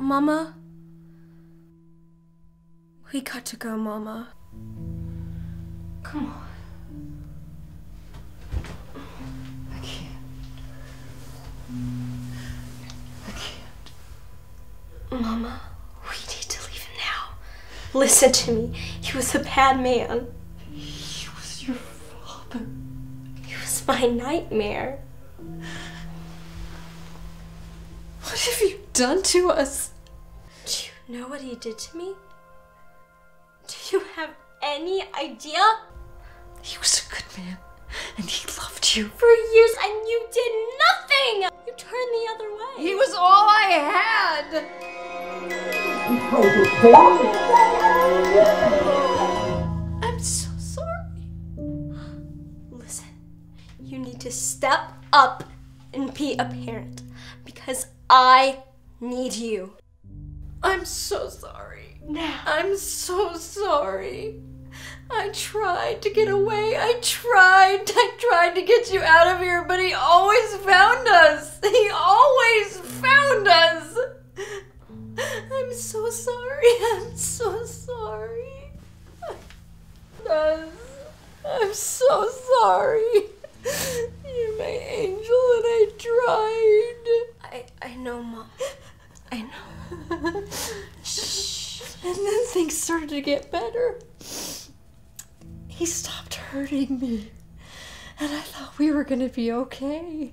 Mama? We got to go, Mama. Come on. I can't. I can't. Mama, we need to leave him now. Listen to me. He was a bad man. He was your father. He was my nightmare. What have you done to us? Know what he did to me? Do you have any idea? He was a good man, and he loved you. For years, and you did nothing! You turned the other way. He was all I had. I'm so sorry. Listen, you need to step up and be a parent because I need you. I'm so sorry. Now. I'm so sorry. I tried to get away. I tried. I tried to get you out of here, but he always found us. He always found us. I'm so sorry. I'm so sorry. I'm so sorry. You're my angel, and I tried. I, I know, Mom. I know. And then things started to get better. He stopped hurting me. And I thought we were going to be okay.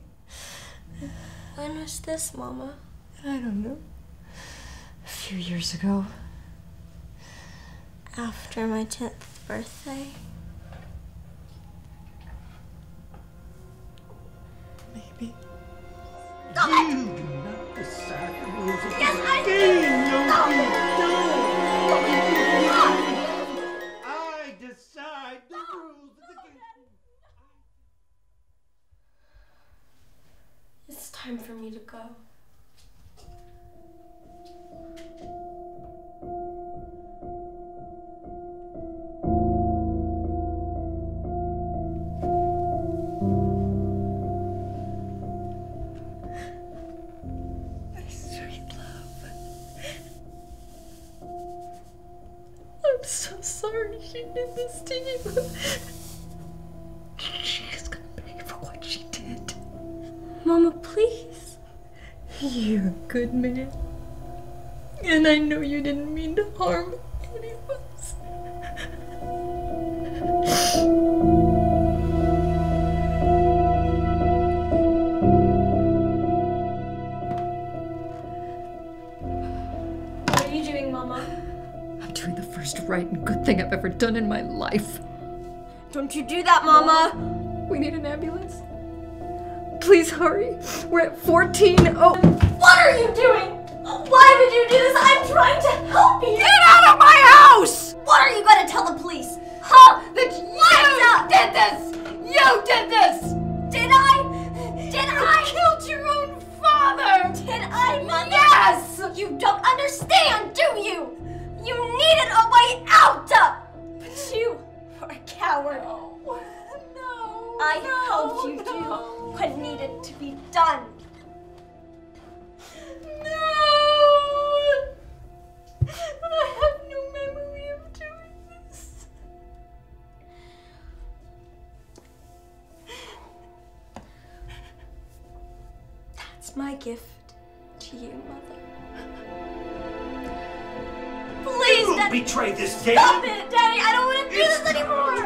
When was this, Mama? I don't know. A few years ago. After my 10th birthday? Maybe. Time for me to go. My sweet love. I'm so sorry she did this to you. Mama, please. You're a good man. And I know you didn't mean to harm any of us. What are you doing, Mama? I'm doing the first right and good thing I've ever done in my life. Don't you do that, Mama! We need an ambulance. Please hurry. We're at 14. Oh, What are you doing? Why did you do this? I'm trying to help you! get out of my house! What are you gonna tell the police? Huh? That you did this! You did this! Did I? Did I? Killed your own father! Did I, Mother? Yes! You don't understand, do you? You needed a way out! But you are a coward. No. I no, helped you no. do what needed to be done. No! I have no memory of doing this. That's my gift to you, Mother. Please, You Daddy. betray this game. Stop it, Daddy! I don't want to do It's this anymore!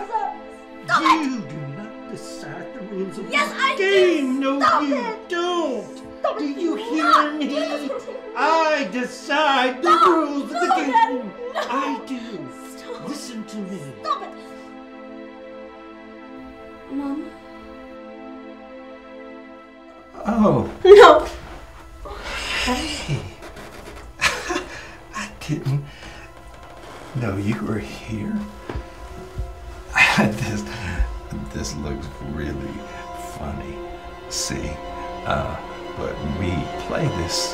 Stop it! Rules of Yes, the I do. No, Stop you it. don't. Stop do you hear me? I decide the rules of the game. No. I do. Stop. Listen to me. Stop it! Mom. Oh, No! hey. I didn't know you were here. I had this this looks really funny. See, uh, but we play this